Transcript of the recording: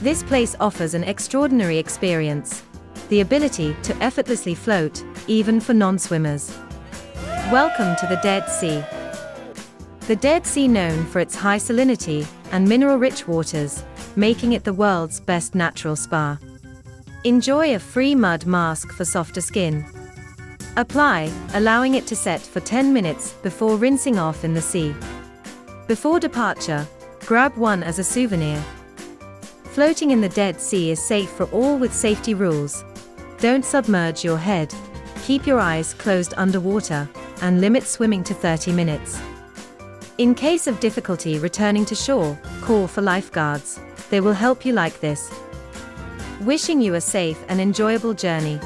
This place offers an extraordinary experience. The ability to effortlessly float, even for non-swimmers. Welcome to the Dead Sea. The Dead Sea known for its high salinity and mineral-rich waters, making it the world's best natural spa. Enjoy a free mud mask for softer skin. Apply, allowing it to set for 10 minutes before rinsing off in the sea. Before departure, grab one as a souvenir. Floating in the Dead Sea is safe for all with safety rules. Don't submerge your head. Keep your eyes closed underwater, and limit swimming to 30 minutes. In case of difficulty returning to shore, call for lifeguards. They will help you like this. Wishing you a safe and enjoyable journey.